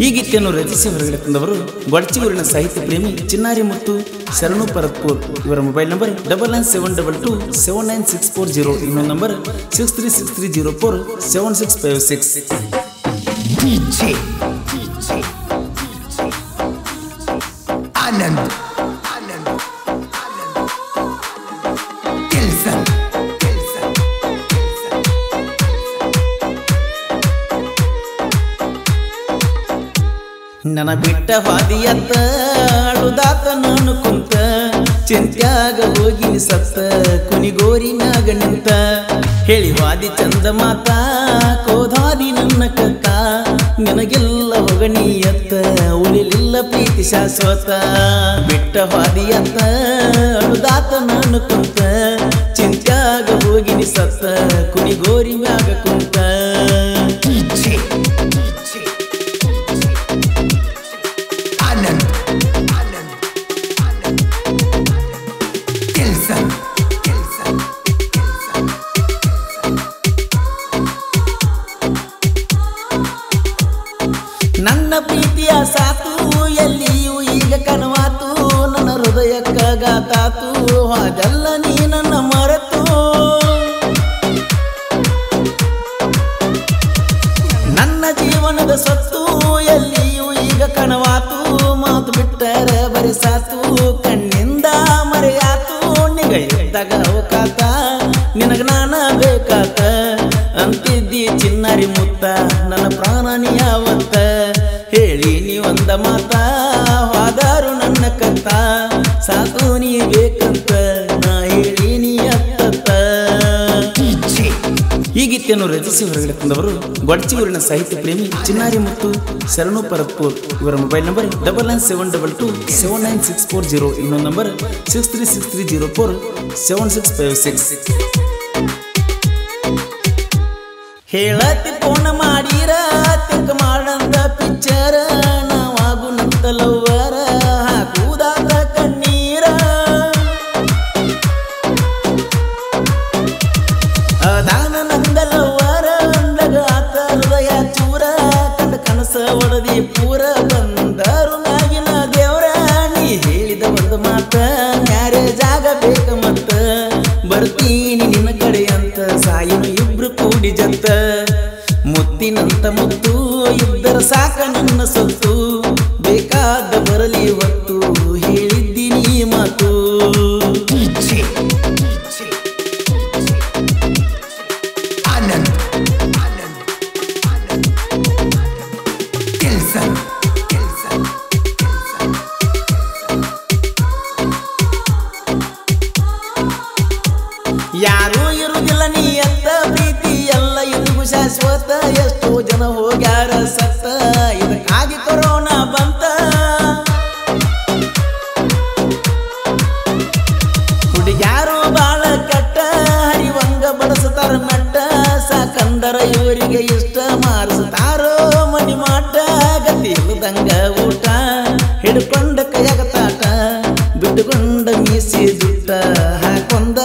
ಈ ಗೀತೆಯನ್ನು ರಚಿಸಿ ಹೊರಗಡೆ ತಂದವರು ಗೊಡಚಿಗೂರಿನ ಸಾಹಿತ್ಯ ಪ್ರೇಮಿ ಚಿನ್ನಾರಿ ಮತ್ತು ಶರಣು ಪರತ್ಪೂರ್. ಇವರ mobile number double nine seven double two seven nine six four zero. ಇನ್ನೊಂದು number six three six three zero four seven six five six. DJ ನನ್ನ ಬಿಟ್ಟ ಹಾದಿಯತ್ತ ಅಳುದಾತ ನಾನು ಕುಂತ, ಚಿಂತ್ಯಾಗ ಹೋಗಿ ಸತ್ತ ಕುನಿಗೋರಿ ಮ್ಯಾಗ ನಿಂತ. ಹೇಳಿ ವಾದಿ ಚಂದ ಮಾತ, ಕೋದಾದಿ ನನ್ನ ಕತ್ತ, ನಿನಗೆಲ್ಲ ಹೊಗಣಿಯತ್ತ ಉಳಿಲಿಲ್ಲ ಪ್ರೀತಿ ಶಾಶ್ವತ. ಬಿಟ್ಟ ಹಾದಿಯತ್ತ ಅಳುದಾತ ನಾನು ಕುಂತ, ಚಿಂತ್ಯಾಗ ಹೋಗಿ ಸತ್ತ ಕುನಿಗೋರಿ ಮ್ಯಾಗ ಕುಂತ. ನನ್ನ ಪ್ರೀತಿಯ ಸಾತು, ಎಲ್ಲಿಯೂ ಈಗ ಕನವಾತು ನನ್ನ ಹೃದಯಕ್ಕ ಗಾತಾತು ಹಾಗಲ್ಲ ನೀ ನನ್ನ ಮರೆತು. ನನ್ನ ಜೀವನದ ಸತ್ತು, ಎಲ್ಲಿಯೂ ಈಗ ಕಣವಾತು, ಮಾತು ಬಿಟ್ಟರೆ ಬರಿಸಾತು ಕಣ್ಣಿಂದ ಮರೆಯಾತು ನಿಗಳಿದ್ದಾಗ ಅವಕಾತ, ನಿನಗ ನಾನ ಬೇಕಾತ, ಅಂತಿದ್ದಿ ಚಿನ್ನರಿ ಮುತ್ತ, ನನ್ನ ಪ್ರಾಣ ಯಾವತ್ತ? ಮಾತ ನನ್ನ ಕತ್ತ ಸಾಕು ನೀ ಬೇಕಂತ ನಾ ಹೇಳಿ ನೀ ಅತ್ತ ಈ ಗೀತೆಯನ್ನು ರಚಿಸಿ ಹೊರಗಡೆ ತಂದವರು ಗೊಡ್ಚಿ ಊರಿನ ಸಾಹಿತ್ಯ ಪ್ರೇಮಿ ಚಿನ್ನಾರಿ ಮತ್ತು ಶರಣು ಪರತ್ಪೂರ್ ಇವರ mobile number double nine seven double two seven nine six four zero ಇನ್ನೊಂದು number six three six three zero four seven six five six. ಹೇಳತಿ phone ಮಾಡಿರ ತಿಂಕ ಮಾಡಂದ ಪಿಕ್ಚರ ಪೂರ ಬಂದರು ನಾಗಿನ ದೇವ್ರ, ನೀ ಹೇಳಿದ ಒಂದು ಮಾತ ಜಾಗ ಬೇಕ ಮತ್ತ. ಬರ್ತೀನಿ ನಿನ್ನ ಕಡೆ ಅಂತ, ಸಾಯಿನ ಇಬ್ರು ಕೂಡಿ ಜಂತ ಮುತ್ತಿನಂತ ಮುತ್ತು, ಇದ್ದರ ಸಾಕ ನನ್ನ ಸೊತ್ತು. ಬೇಕಾದ ಬರಲಿ ಇರುವುದಿಲ್ಲ ನೀ ಪ್ರೀತಿ ಎಲ್ಲ ಇಂದಿಗೂ ಶಾಶ್ವತ. ಎಷ್ಟೋ ಜನ ಹೋಗ್ಯಾರ ಸತ್ತ. ಇದಕ್ಕಾಗಿ ಕೊರೋನಾ ಬಂತ. ಹುಡುಗ್ಯಾರು ಬಾಳ ಕಟ್ಟ. ಹರಿವಂಗ ಬಡಸತಾರ ಮೆಟ್ಟ ಸಾಕಂದರ ಇವರಿಗೆ ಇಷ್ಟ ಮಾರಿಸ್ತಾರೋ ಮನಿ ಮಾಟ. ಗತಿ ಇಲ್ಲದಂಗ ಊಟ. ಹಿಡ್ಕೊಂಡ ಕೈಯಾಗ ತಾಟ. ಬಿಟ್ಟುಕೊಂಡ ಮೀಸಿ ಜುಟ್ಟ ಹಾಕೊಂದ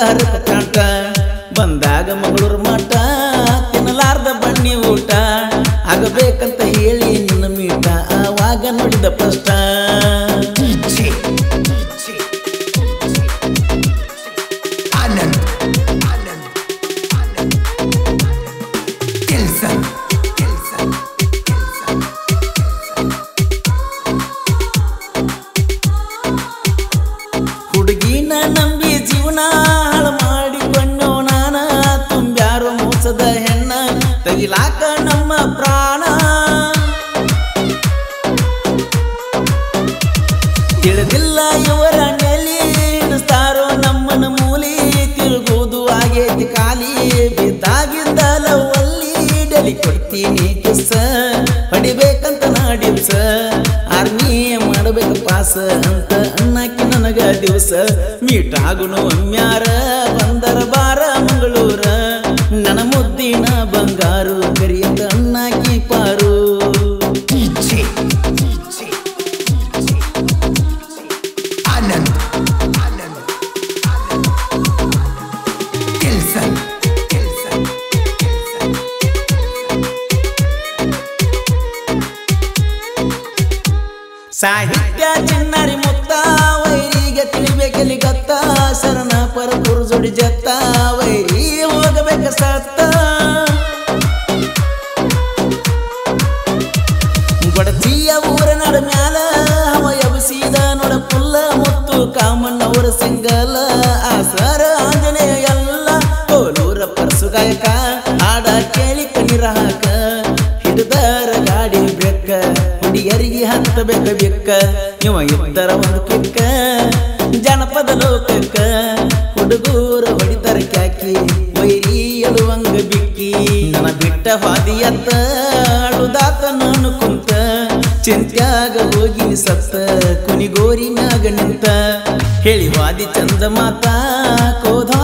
ಆವಾಗ ನೋಡಿದ ಪ್ರಶ್ನ DJ DJ Anand Anand ಡಲಿ ಕಿಸ ಹೊಡಿಬೇಕಂತ ನಾಡಿವ್ಸ ಆರ್ಮಿ ಮಾಡಬೇಕು ಪಾಸ ಅಂತ ಅನ್ನಕ್ಕೆ ನನಗ ದಿವಸ. ಮೀಟ್ ಆಗುನು ಒಮ್ಮ್ಯಾರ ಬಂದರ ಬಾರ ಮಂಗಳೂರ. ಸಾಹಿತ್ಯ ಚಿನ್ನರಿ ಮುತ್ತ, ವೈರಿಗೆ ತಿಳಿಬೇಕೆಲ್ಲಿ ಗತ್ತ, ಶರಣ ಪರಪುರು ಜೋಡಿ ಜತ್ತ, ವೈರಿ ಹೋಗಬೇಕ ಸತ್ತ. ಗೊಡಚಿಯ ಊರ ನಡ ಮ್ಯಾಲ ಅವ ಎಬಸಿದ ನೋಡ ಪುಲ್ಲ ಮುತ್ತು, ಕಾಮಣ್ಣವರ ಸಿಂಗಲ. ಹತ್ತಬೇಕ ಬೇಕ? ಇವ ಇತ್ತರ ಒಂದು ಕಿಕ್ಕ. ಜನಪದ ಲೋಕಕ್ಕ ಹುಡುಗೂರ ಹೊಡಿತರ ಕ್ಯಾಕಿ. ವೈರಿ ಎಳುವಂಗ ಬಿಕ್ಕಿ. ನನ್ನ ಬಿಟ್ಟ ಹಾದಿಯತ್ತ ಅಳುದಾತ ನಾನು ಕುಂತ. ಚಿಂತ್ಯಾಗ ಹೋಗಿ ಸತ್ತ, ಕುನಿಗೋರಿ ಮ್ಯಾಗ ನಿಂತ. ಹೇಳಿ ವಾದಿ ಚಂದ ಮಾತಾ ಕಕ್ಕ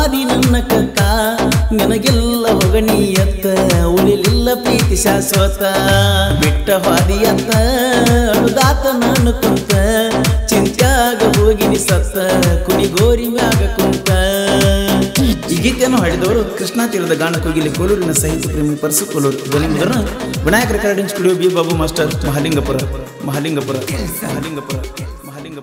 ನಿನಗೆಲ್ಲ ಹೊಗಣಿಯತ್ತ ಉಳಿಲಿಲ್ಲ ಪ್ರೀತಿ ಶಾಶ್ವತ. ಬಿಟ್ಟ ಹಾದಿಯತ್ತ ಅಳುದಾತ ನಾನು ಕುಂತ. ಚಿಂತ್ಯಾಗ ಹೋಗಿ ಸತ್ತ ಕುನಿಗೋರಿ ಮ್ಯಾಗ ಕುಂತ. ಈ ಗೀತೆಯನ್ನು ಹಾಡಿದವರು ಕೃಷ್ಣಾ ತೀರದ ಗಾನ ಕುಗಿಲಿ ಕೋಲೂರಿನ ಸಹಿತ ಪ್ರೇಮಿ ಪರಸು ಕೋಲೂರು ಧ್ವನಿ ಮುದ್ರಣ Vinayaka recording studio B Babu master Mahalingapura Mahalingapura Mahalingapura.